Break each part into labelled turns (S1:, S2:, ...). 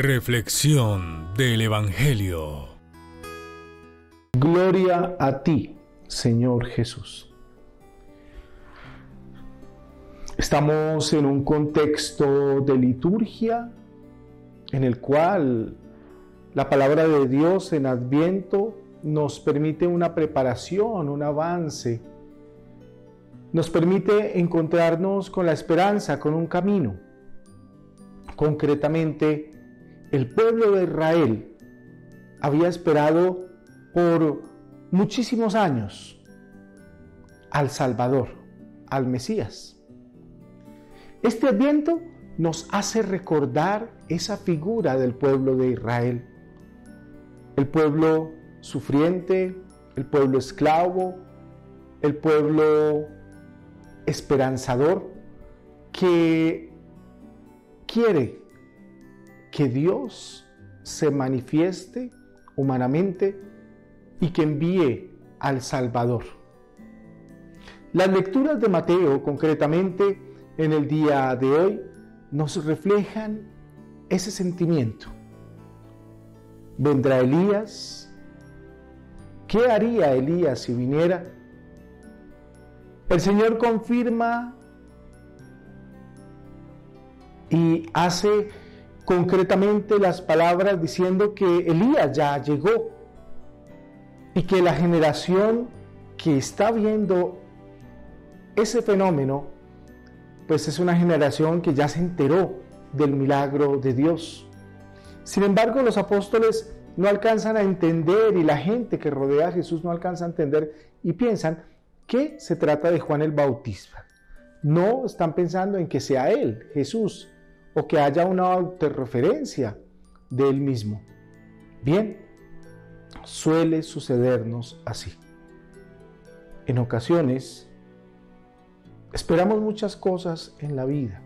S1: Reflexión del Evangelio.
S2: Gloria a ti, Señor Jesús. Estamos en un contexto de liturgia en el cual la palabra de Dios en Adviento nos permite una preparación, un avance, nos permite encontrarnos con la esperanza, con un camino. Concretamente, el pueblo de Israel había esperado por muchísimos años al Salvador, al Mesías. Este adviento nos hace recordar esa figura del pueblo de Israel, el pueblo sufriente, el pueblo esclavo, el pueblo esperanzador que quiere que Dios se manifieste humanamente y que envíe al Salvador. Las lecturas de Mateo, concretamente en el día de hoy, nos reflejan ese sentimiento. Vendrá Elías. ¿Qué haría Elías si viniera? El Señor confirma y hace concretamente las palabras diciendo que Elías ya llegó y que la generación que está viendo ese fenómeno, pues es una generación que ya se enteró del milagro de Dios. Sin embargo, los apóstoles no alcanzan a entender y la gente que rodea a Jesús no alcanza a entender y piensan que se trata de Juan el Bautista. No están pensando en que sea él, Jesús, o que haya una autorreferencia de él mismo. Bien, suele sucedernos así. En ocasiones, esperamos muchas cosas en la vida.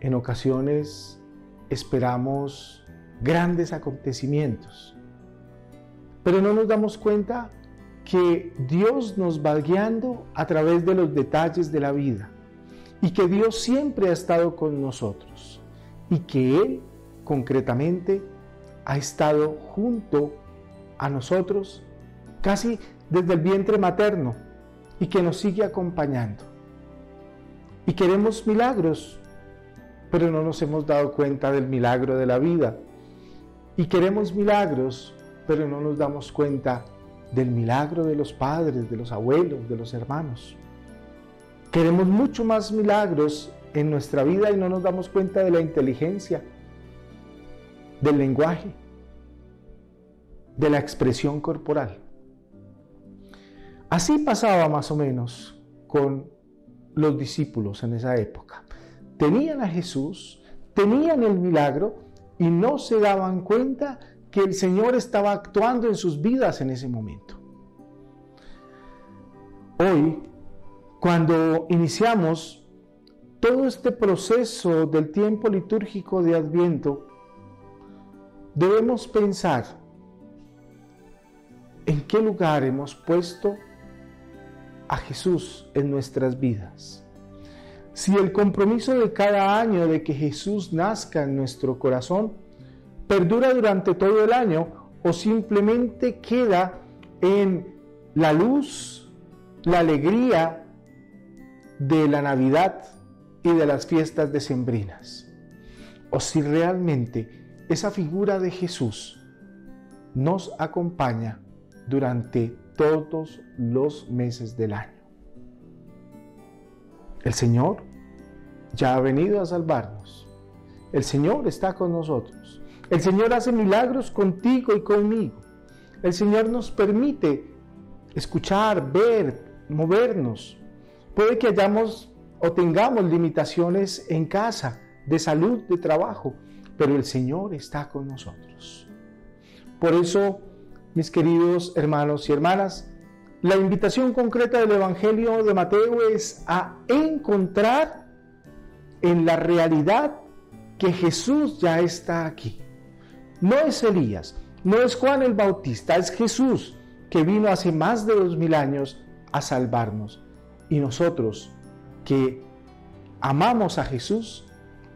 S2: En ocasiones, esperamos grandes acontecimientos. Pero no nos damos cuenta que Dios nos va guiando a través de los detalles de la vida y que Dios siempre ha estado con nosotros y que Él concretamente ha estado junto a nosotros casi desde el vientre materno y que nos sigue acompañando. Y queremos milagros, pero no nos hemos dado cuenta del milagro de la vida. Y queremos milagros, pero no nos damos cuenta del milagro de los padres, de los abuelos, de los hermanos. Queremos mucho más milagros en nuestra vida y no nos damos cuenta de la inteligencia, del lenguaje, de la expresión corporal. Así pasaba más o menos con los discípulos en esa época. Tenían a Jesús, tenían el milagro y no se daban cuenta que el Señor estaba actuando en sus vidas en ese momento. Hoy cuando iniciamos todo este proceso del tiempo litúrgico de Adviento, debemos pensar en qué lugar hemos puesto a Jesús en nuestras vidas. Si el compromiso de cada año de que Jesús nazca en nuestro corazón perdura durante todo el año o simplemente queda en la luz, la alegría de la Navidad y de las fiestas decembrinas. O si realmente esa figura de Jesús nos acompaña durante todos los meses del año. El Señor ya ha venido a salvarnos. El Señor está con nosotros. El Señor hace milagros contigo y conmigo. El Señor nos permite escuchar, ver, movernos, Puede que hayamos o tengamos limitaciones en casa, de salud, de trabajo, pero el Señor está con nosotros. Por eso, mis queridos hermanos y hermanas, la invitación concreta del Evangelio de Mateo es a encontrar en la realidad que Jesús ya está aquí. No es Elías, no es Juan el Bautista, es Jesús que vino hace más de dos mil años a salvarnos. Y nosotros que amamos a Jesús,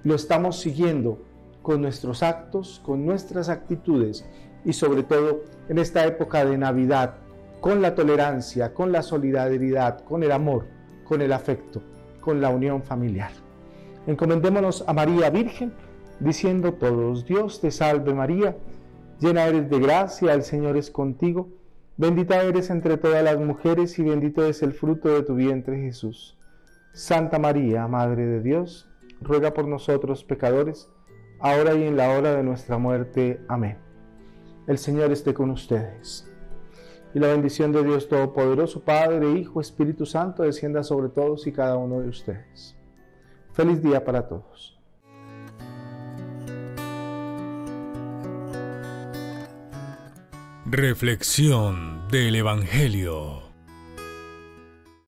S2: lo estamos siguiendo con nuestros actos, con nuestras actitudes y sobre todo en esta época de Navidad, con la tolerancia, con la solidaridad, con el amor, con el afecto, con la unión familiar. Encomendémonos a María Virgen, diciendo todos, Dios te salve María, llena eres de gracia, el Señor es contigo, bendita eres entre todas las mujeres y bendito es el fruto de tu vientre Jesús. Santa María, Madre de Dios, ruega por nosotros pecadores, ahora y en la hora de nuestra muerte. Amén. El Señor esté con ustedes y la bendición de Dios Todopoderoso, Padre, Hijo, Espíritu Santo, descienda sobre todos y cada uno de ustedes. Feliz día para todos.
S1: Reflexión del Evangelio.